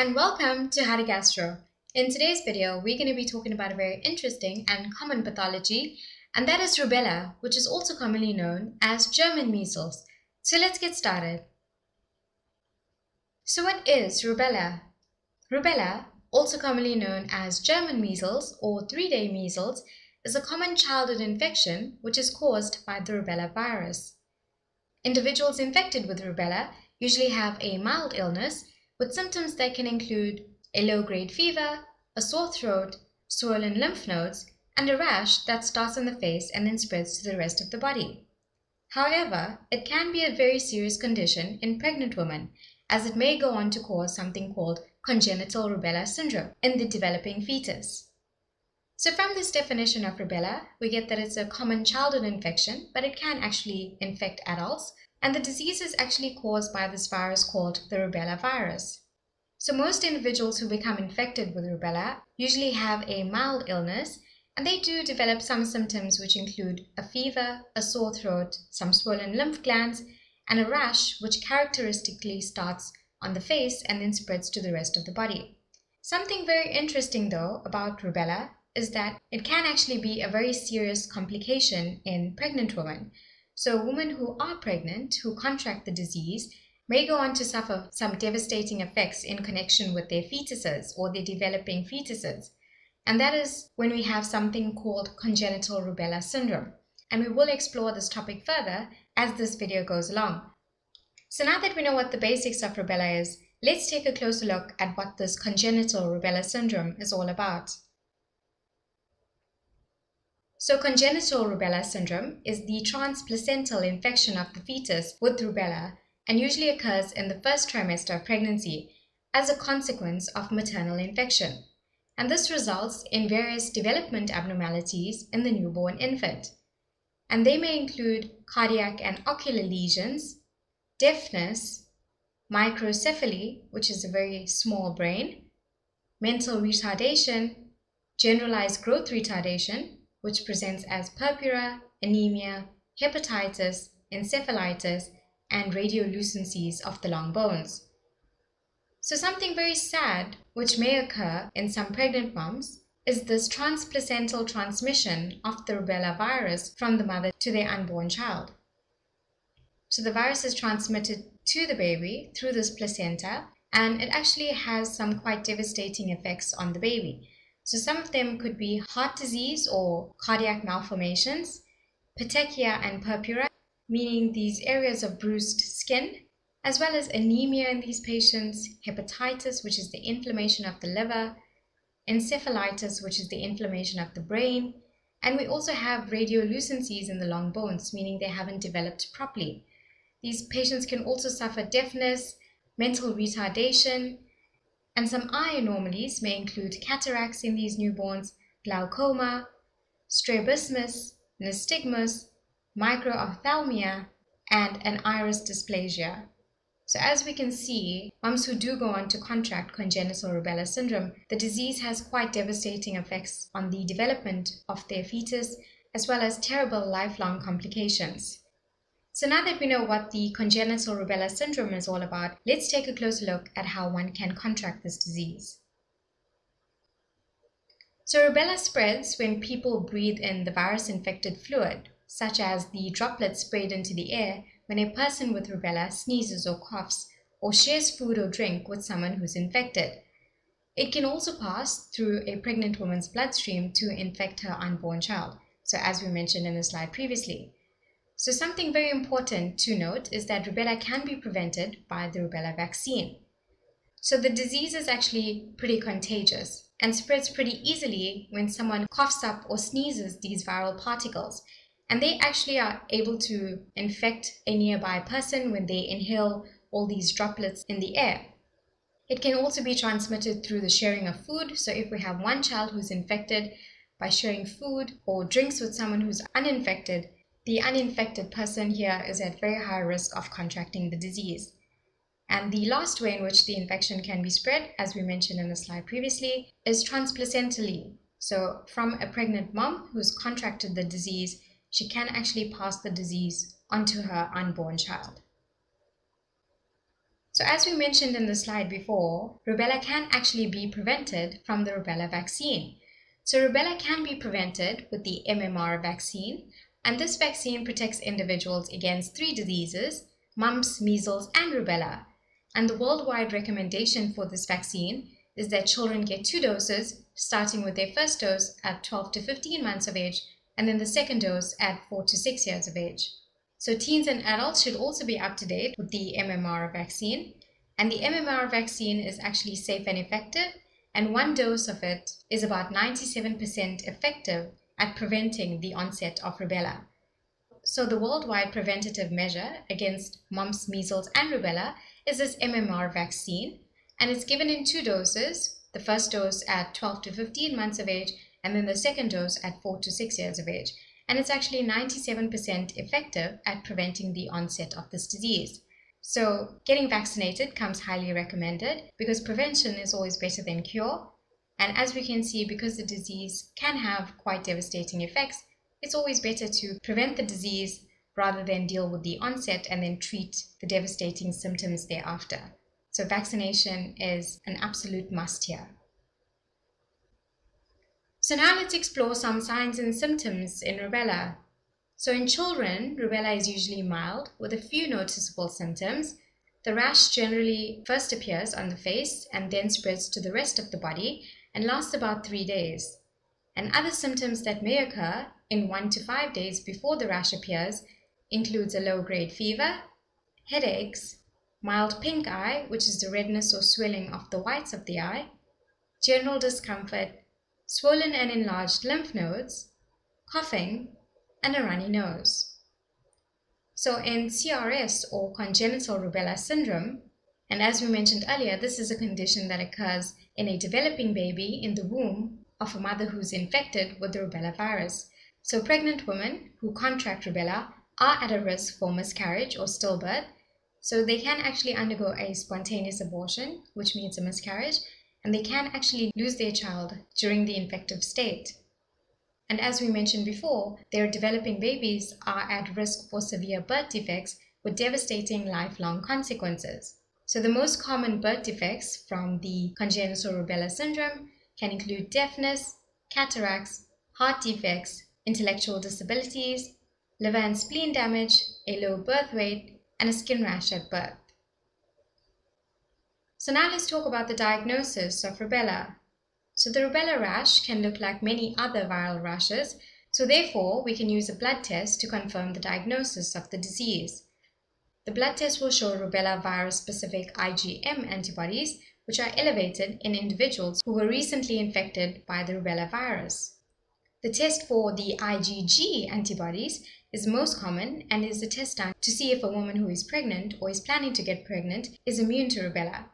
and welcome to How to Gastro. In today's video, we're going to be talking about a very interesting and common pathology, and that is rubella, which is also commonly known as German measles. So let's get started. So what is rubella? Rubella, also commonly known as German measles or three-day measles, is a common childhood infection which is caused by the rubella virus. Individuals infected with rubella usually have a mild illness with symptoms that can include a low-grade fever, a sore throat, swollen lymph nodes, and a rash that starts on the face and then spreads to the rest of the body. However, it can be a very serious condition in pregnant women as it may go on to cause something called congenital rubella syndrome in the developing fetus. So from this definition of rubella, we get that it's a common childhood infection, but it can actually infect adults, and the disease is actually caused by this virus called the rubella virus. So most individuals who become infected with rubella usually have a mild illness, and they do develop some symptoms which include a fever, a sore throat, some swollen lymph glands, and a rash which characteristically starts on the face and then spreads to the rest of the body. Something very interesting though about rubella is that it can actually be a very serious complication in pregnant women. So women who are pregnant who contract the disease may go on to suffer some devastating effects in connection with their fetuses or their developing fetuses. And that is when we have something called congenital rubella syndrome. And we will explore this topic further as this video goes along. So now that we know what the basics of rubella is, let's take a closer look at what this congenital rubella syndrome is all about. So congenital rubella syndrome is the transplacental infection of the fetus with rubella and usually occurs in the first trimester of pregnancy as a consequence of maternal infection. And this results in various development abnormalities in the newborn infant and they may include cardiac and ocular lesions, deafness, microcephaly, which is a very small brain, mental retardation, generalized growth retardation, which presents as purpura, anemia, hepatitis, encephalitis, and radiolucencies of the long bones. So something very sad, which may occur in some pregnant moms, is this transplacental transmission of the rubella virus from the mother to their unborn child. So the virus is transmitted to the baby through this placenta and it actually has some quite devastating effects on the baby. So some of them could be heart disease or cardiac malformations, petechia and purpura, meaning these areas of bruised skin, as well as anemia in these patients, hepatitis, which is the inflammation of the liver, encephalitis, which is the inflammation of the brain, and we also have radiolucencies in the long bones, meaning they haven't developed properly. These patients can also suffer deafness, mental retardation, and some eye anomalies may include cataracts in these newborns, glaucoma, strabismus, nystagmus, microphthalmia, and an iris dysplasia. So as we can see, moms who do go on to contract congenital rubella syndrome, the disease has quite devastating effects on the development of their fetus, as well as terrible lifelong complications. So now that we know what the congenital rubella syndrome is all about, let's take a closer look at how one can contract this disease. So rubella spreads when people breathe in the virus-infected fluid, such as the droplets sprayed into the air when a person with rubella sneezes or coughs or shares food or drink with someone who's infected. It can also pass through a pregnant woman's bloodstream to infect her unborn child, so as we mentioned in the slide previously. So something very important to note is that rubella can be prevented by the rubella vaccine. So the disease is actually pretty contagious and spreads pretty easily when someone coughs up or sneezes these viral particles and they actually are able to infect a nearby person when they inhale all these droplets in the air. It can also be transmitted through the sharing of food. So if we have one child who's infected by sharing food or drinks with someone who's uninfected, the uninfected person here is at very high risk of contracting the disease. And the last way in which the infection can be spread, as we mentioned in the slide previously, is transplacentally. So from a pregnant mom who's contracted the disease she can actually pass the disease onto her unborn child. So as we mentioned in the slide before, rubella can actually be prevented from the rubella vaccine. So rubella can be prevented with the MMR vaccine, and this vaccine protects individuals against three diseases, mumps, measles, and rubella. And the worldwide recommendation for this vaccine is that children get two doses, starting with their first dose at 12 to 15 months of age, and then the second dose at 4 to 6 years of age. So teens and adults should also be up to date with the MMR vaccine. And the MMR vaccine is actually safe and effective, and one dose of it is about 97% effective at preventing the onset of rubella. So the worldwide preventative measure against mumps, measles, and rubella is this MMR vaccine, and it's given in two doses, the first dose at 12 to 15 months of age, and then the second dose at 4 to 6 years of age and it's actually 97% effective at preventing the onset of this disease. So, getting vaccinated comes highly recommended because prevention is always better than cure. And as we can see, because the disease can have quite devastating effects, it's always better to prevent the disease rather than deal with the onset and then treat the devastating symptoms thereafter. So, vaccination is an absolute must here. So now let's explore some signs and symptoms in rubella. So in children, rubella is usually mild with a few noticeable symptoms. The rash generally first appears on the face and then spreads to the rest of the body and lasts about three days. And other symptoms that may occur in one to five days before the rash appears includes a low-grade fever, headaches, mild pink eye, which is the redness or swelling of the whites of the eye, general discomfort, swollen and enlarged lymph nodes, coughing, and a runny nose. So in CRS or congenital rubella syndrome, and as we mentioned earlier, this is a condition that occurs in a developing baby in the womb of a mother who's infected with the rubella virus. So pregnant women who contract rubella are at a risk for miscarriage or stillbirth. So they can actually undergo a spontaneous abortion, which means a miscarriage, and they can actually lose their child during the infective state. And as we mentioned before, their developing babies are at risk for severe birth defects with devastating lifelong consequences. So the most common birth defects from the congenital rubella syndrome can include deafness, cataracts, heart defects, intellectual disabilities, liver and spleen damage, a low birth weight, and a skin rash at birth. So now let's talk about the diagnosis of rubella. So the rubella rash can look like many other viral rashes, so therefore we can use a blood test to confirm the diagnosis of the disease. The blood test will show rubella virus specific IgM antibodies, which are elevated in individuals who were recently infected by the rubella virus. The test for the IgG antibodies is most common and is the test done to see if a woman who is pregnant or is planning to get pregnant is immune to rubella.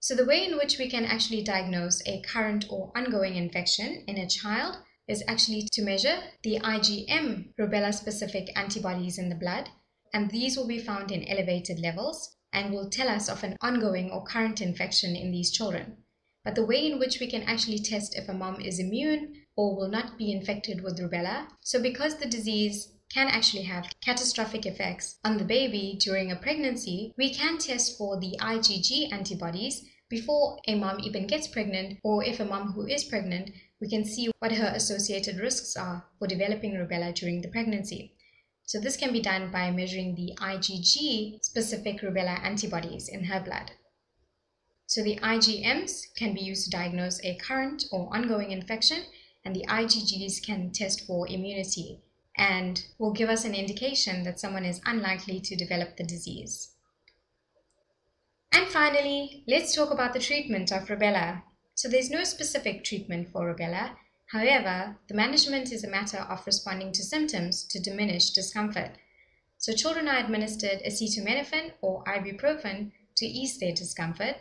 So the way in which we can actually diagnose a current or ongoing infection in a child is actually to measure the IgM rubella specific antibodies in the blood and these will be found in elevated levels and will tell us of an ongoing or current infection in these children. But the way in which we can actually test if a mom is immune or will not be infected with rubella, so because the disease can actually have catastrophic effects on the baby during a pregnancy, we can test for the IgG antibodies before a mom even gets pregnant, or if a mom who is pregnant, we can see what her associated risks are for developing rubella during the pregnancy. So this can be done by measuring the IgG specific rubella antibodies in her blood. So the IgMs can be used to diagnose a current or ongoing infection, and the IgGs can test for immunity and will give us an indication that someone is unlikely to develop the disease. And finally, let's talk about the treatment of rubella. So there's no specific treatment for rubella. However, the management is a matter of responding to symptoms to diminish discomfort. So children are administered acetaminophen or ibuprofen to ease their discomfort,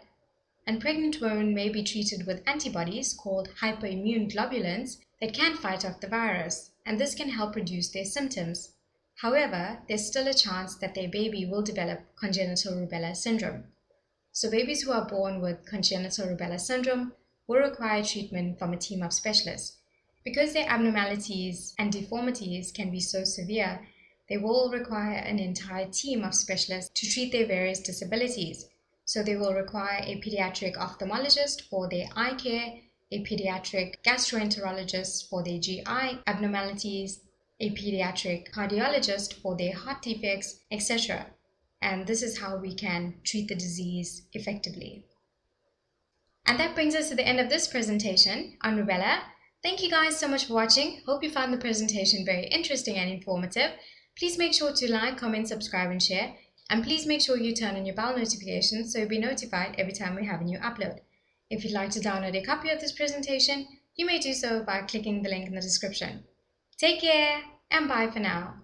and pregnant women may be treated with antibodies called hyperimmune globulins that can fight off the virus, and this can help reduce their symptoms. However, there's still a chance that their baby will develop congenital rubella syndrome. So babies who are born with congenital rubella syndrome will require treatment from a team of specialists. Because their abnormalities and deformities can be so severe, they will require an entire team of specialists to treat their various disabilities. So they will require a pediatric ophthalmologist for their eye care, a pediatric gastroenterologist for their GI abnormalities, a pediatric cardiologist for their heart defects, etc. And this is how we can treat the disease effectively. And that brings us to the end of this presentation on rubella. Thank you guys so much for watching. Hope you found the presentation very interesting and informative. Please make sure to like, comment, subscribe, and share. And please make sure you turn on your bell notifications so you'll be notified every time we have a new upload. If you'd like to download a copy of this presentation, you may do so by clicking the link in the description. Take care and bye for now.